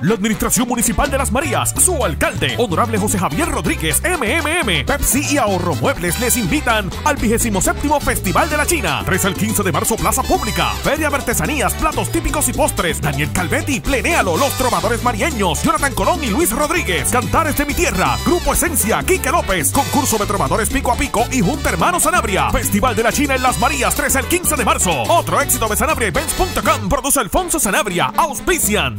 La Administración Municipal de Las Marías, su alcalde, Honorable José Javier Rodríguez, MMM, Pepsi y Ahorro Muebles les invitan al 27 Festival de la China, 3 al 15 de marzo, Plaza Pública, Feria de Artesanías, Platos Típicos y Postres, Daniel Calvetti, Plenéalo, Los Trovadores Marieños, Jonathan Colón y Luis Rodríguez, Cantares de mi Tierra, Grupo Esencia, Quique López, Concurso de Trovadores Pico a Pico y Junta Hermanos Sanabria, Festival de la China en Las Marías, 3 al 15 de marzo. Otro éxito de Sanabria Events.com produce Alfonso Sanabria, auspician.